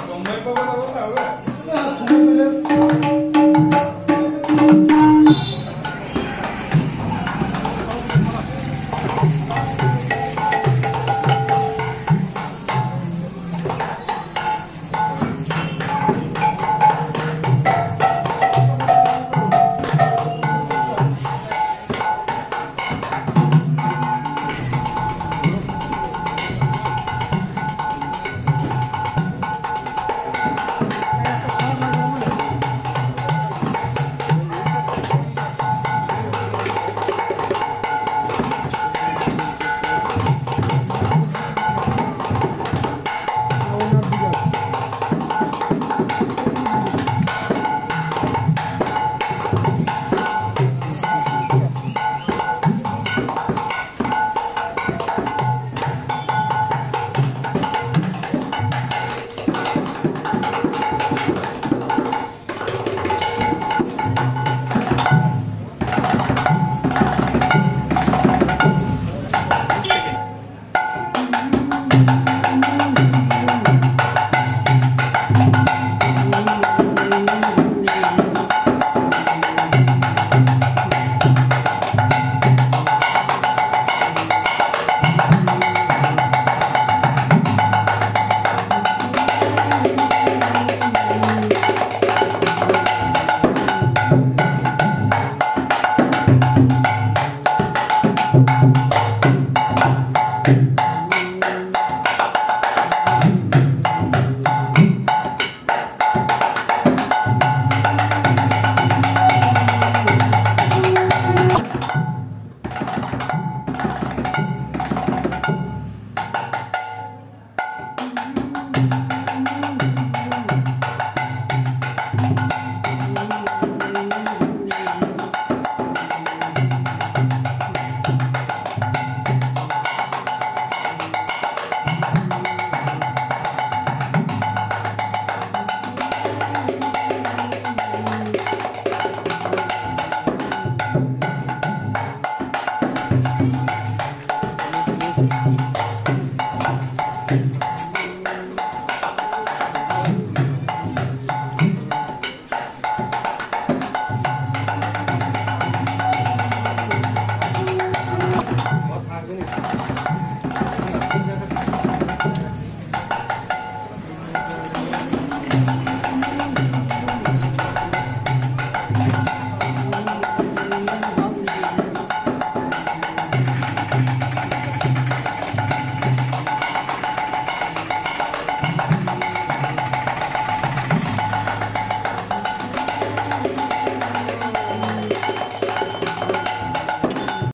সময় পাবো